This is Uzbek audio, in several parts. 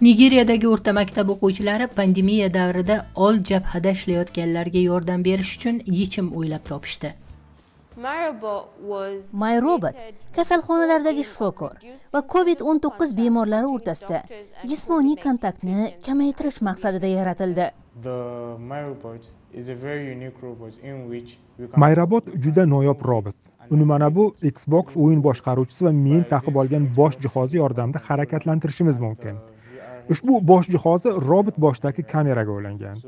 nigeriyadagi o'rta maktab o'quvchilari pandemiya davrida old jabhada ishlayotganlarga yordam berish uchun yechim o'ylab topishdi. Mayrobot kasalxonalardagi shifokor va covid 19 bemorlari o'rtasida jismoniy kontaktni kamaytirish maqsadida yaratildi. Mayrobot juda noyob robot. Uni mana bu xbox o'yin boshqaruvchisi va men taqib olgan bosh jihozi yordamida harakatlantirishimiz mumkin ushbu bosh jihozi robot boshidagi kameraga ulangan.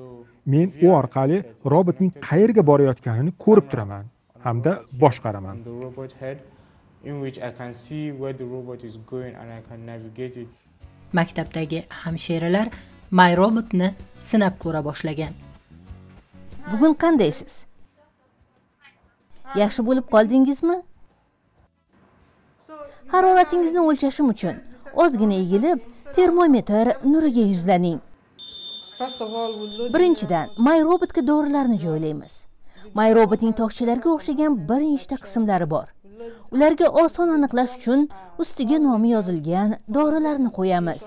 Men u orqali robotning qayerga borayotganini ko'rib turaman hamda boshqaraman. Maktabdagi hamshiralar mayrobotni sinab ko'ra boshlagan. Bugun qandaysiz yaxshi bo'lib qoldingizmi? Haroratingizni o'lchashim uchun ozgina egilib termometr nuriga yuzlaning. Birinchidan may robotga dorilarni joylaymiz. May robotning tokchalarga o'xshagan bir nechta qismlari bor. Ularga oson aniqlash uchun ustiga nomi yozilgan dorilarni qo'yamiz.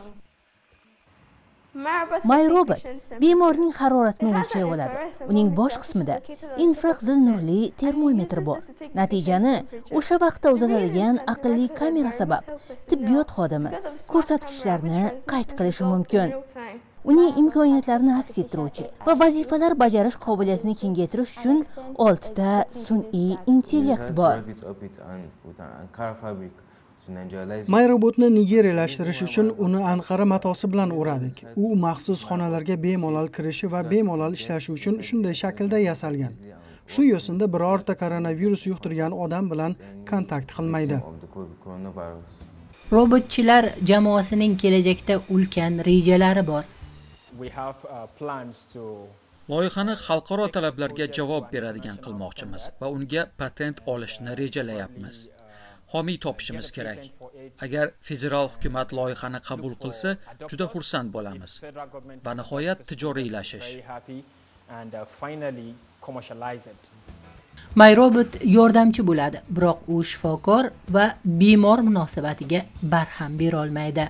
Mayrobot bemorning haroratini o'lchay oladi uning bosh qismida infraqizil nurli termometr bor natijani o'sha vaqtda uzatadigan aqlli kamera sabab tibbiyot xodimi ko'rsatkichlarni qayd qilishi mumkin uning imkoniyatlarini aks ettiruvchi va vazifalar bajarish qobiliyatini kengaytirish uchun oltita sun'iy intellekt bor mayrobotni nigeriyalashtirish uchun uni anqara matosi bilan o'radik. U maxsus xonalarga bemalol kirishi va bemalol ishlashi uchun shunday shaklda yasalgan. Shu yo'sinda birorta koronavirus yuqtirgan odam bilan kontakt qilmaydi. Robotchilar jamoasining kelajakda ulkan rejalari bor. Loyihani xalqaro talablarga javob beradigan qilmoqchimiz va unga patent olishni rejalayapmiz homiy topishimiz kerak. Agar federal hukumat loyihani qabul qilsa juda xursand bo'lamiz. Va nihoyat tijoriylashish mayrobot yordamchi bo'ladi biroq u shifokor va bemor munosabatiga barham berolmaydi.